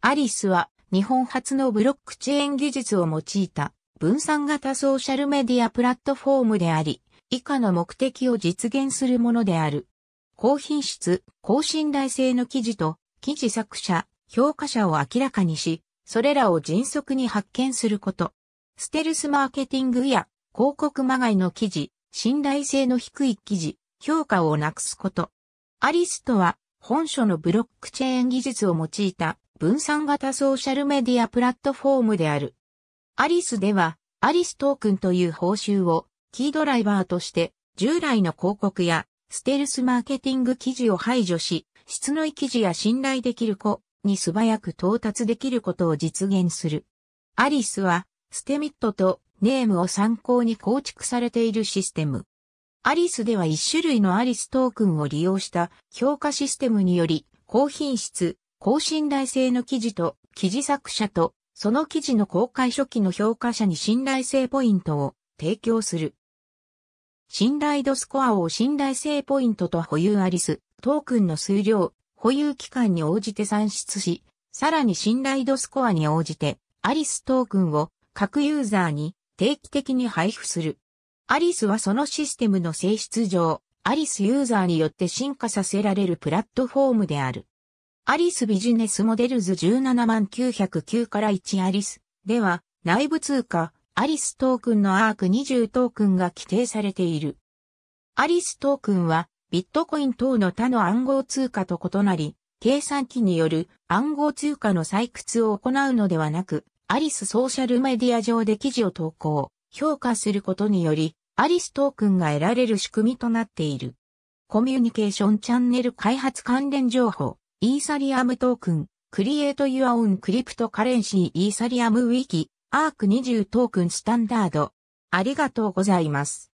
アリスは日本初のブロックチェーン技術を用いた分散型ソーシャルメディアプラットフォームであり、以下の目的を実現するものである。高品質、高信頼性の記事と記事作者、評価者を明らかにし、それらを迅速に発見すること。ステルスマーケティングや広告まがいの記事、信頼性の低い記事、評価をなくすこと。アリスとは、本書のブロックチェーン技術を用いた分散型ソーシャルメディアプラットフォームである。アリスでは、アリストークンという報酬をキードライバーとして従来の広告やステルスマーケティング記事を排除し、質のいい記事や信頼できる子に素早く到達できることを実現する。アリスは、ステミットとネームを参考に構築されているシステム。アリスでは一種類のアリストークンを利用した評価システムにより、高品質、高信頼性の記事と記事作者とその記事の公開初期の評価者に信頼性ポイントを提供する。信頼度スコアを信頼性ポイントと保有アリス、トークンの数量、保有期間に応じて算出し、さらに信頼度スコアに応じて、アリストークンを各ユーザーに定期的に配布する。アリスはそのシステムの性質上、アリスユーザーによって進化させられるプラットフォームである。アリスビジネスモデルズ17909から1アリスでは内部通貨アリストークンのアーク20トークンが規定されている。アリストークンはビットコイン等の他の暗号通貨と異なり、計算機による暗号通貨の採掘を行うのではなく、アリスソーシャルメディア上で記事を投稿、評価することにより、アリストークンが得られる仕組みとなっている。コミュニケーションチャンネル開発関連情報、イーサリアムトークン、クリエイトユアオンクリプトカレンシーイーサリアムウィキ、アーク20トークンスタンダード。ありがとうございます。